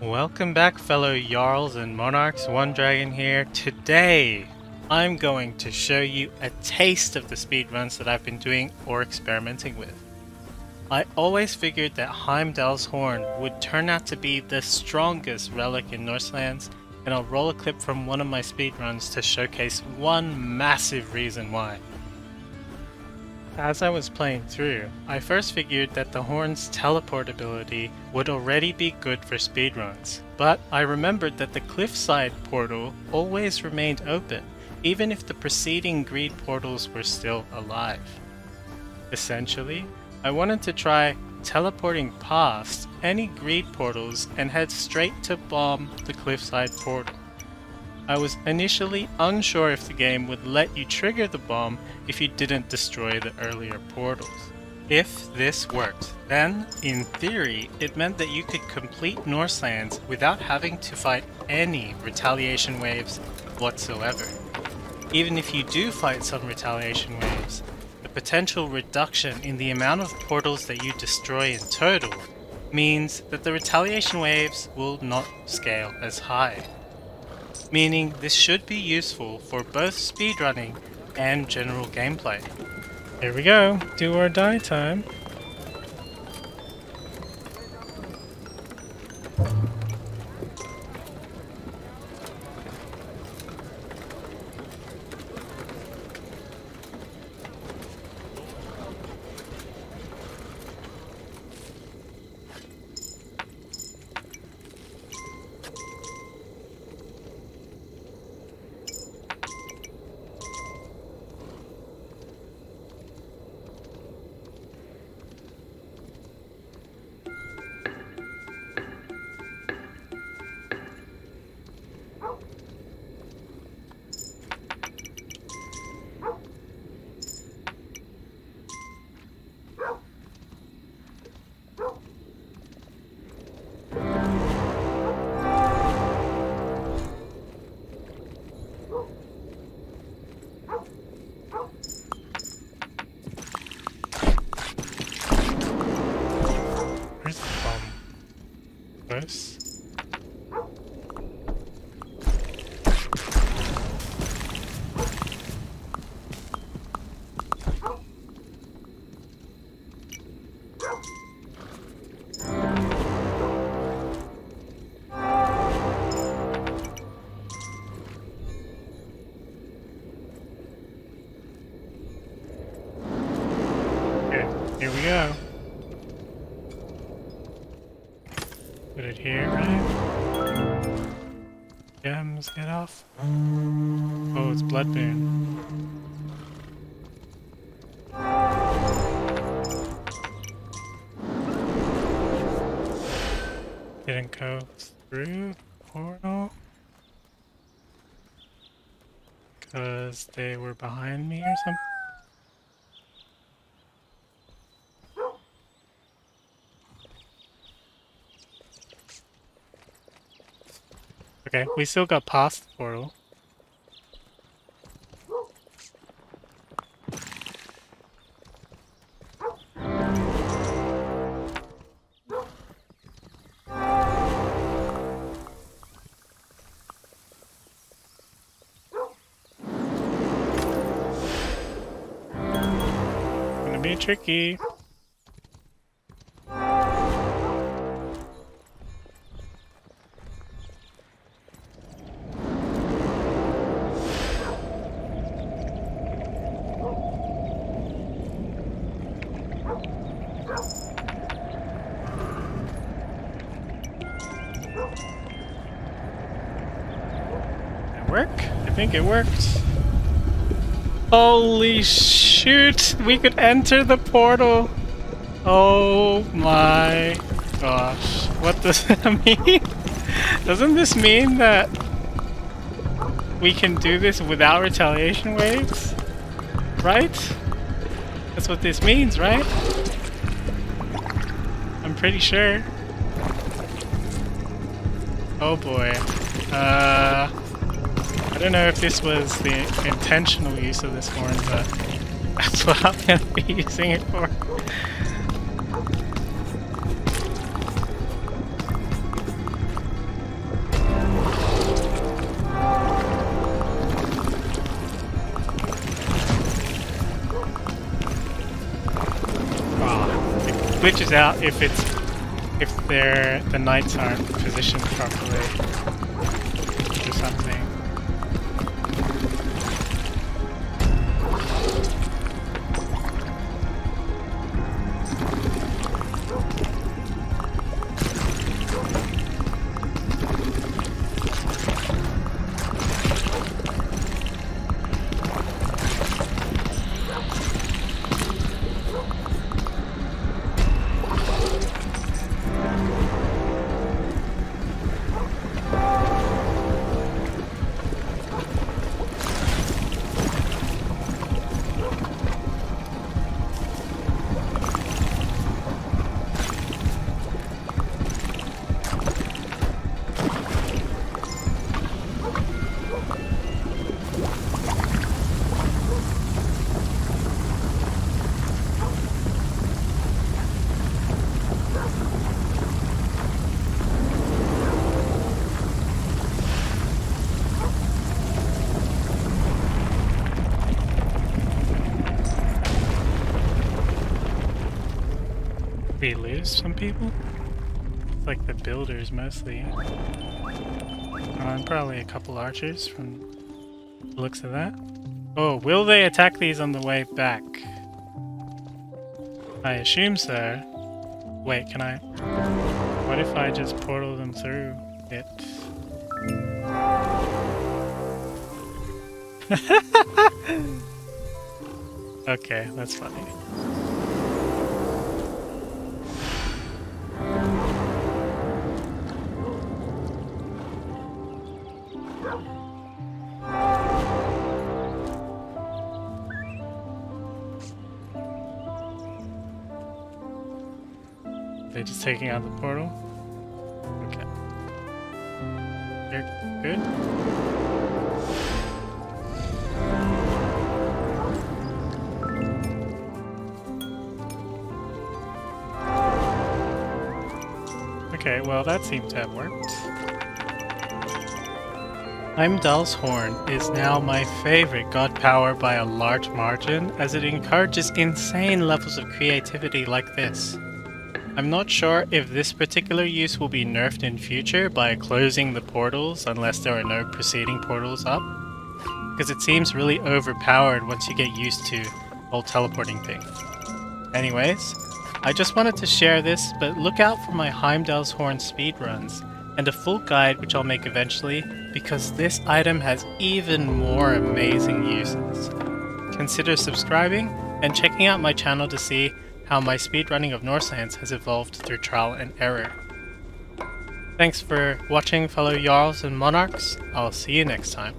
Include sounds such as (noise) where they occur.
Welcome back fellow Jarls and Monarchs, One Dragon here. Today, I'm going to show you a taste of the speedruns that I've been doing or experimenting with. I always figured that Heimdall's Horn would turn out to be the strongest relic in Norselands, and I'll roll a clip from one of my speedruns to showcase one massive reason why. As I was playing through, I first figured that the horn's teleport ability would already be good for speedruns, but I remembered that the cliffside portal always remained open, even if the preceding greed portals were still alive. Essentially, I wanted to try teleporting past any greed portals and head straight to bomb the cliffside portal. I was initially unsure if the game would let you trigger the bomb if you didn't destroy the earlier portals. If this worked, then, in theory, it meant that you could complete Norselands without having to fight any retaliation waves whatsoever. Even if you do fight some retaliation waves, the potential reduction in the amount of portals that you destroy in total means that the retaliation waves will not scale as high meaning this should be useful for both speedrunning and general gameplay. Here we go, do or die time. Here we go. Put it here, right? Gems, get off. Oh, it's Blood Moon. Didn't go through portal. Because they were behind me or something? Okay, we still got past the portal. Gonna be tricky. Work? I think it worked. Holy shoot! We could enter the portal! Oh my gosh. What does (laughs) that mean? Doesn't this mean that we can do this without retaliation waves? Right? That's what this means, right? I'm pretty sure. Oh boy. Uh... I don't know if this was the intentional use of this horn, but (laughs) that's what I'm going to be using it for. Glitches out if it's if they're the knights aren't positioned properly some people? It's like the builders mostly. Uh, and probably a couple archers from the looks of that. Oh, will they attack these on the way back? I assume so. Wait, can I... What if I just portal them through it? (laughs) okay, that's funny. They just taking out the portal? Okay. They're good? Okay, well that seemed to have worked. Heimdall's Horn is now my favorite god power by a large margin as it encourages insane levels of creativity like this. I'm not sure if this particular use will be nerfed in future by closing the portals unless there are no preceding portals up, because it seems really overpowered once you get used to whole teleporting thing. Anyways, I just wanted to share this, but look out for my Heimdall's Horn speedruns, and a full guide which I'll make eventually, because this item has even more amazing uses. Consider subscribing and checking out my channel to see how my speedrunning of Norselands has evolved through trial and error. Thanks for watching fellow Jarls and Monarchs, I'll see you next time.